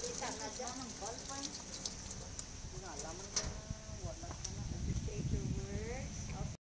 给你打麻将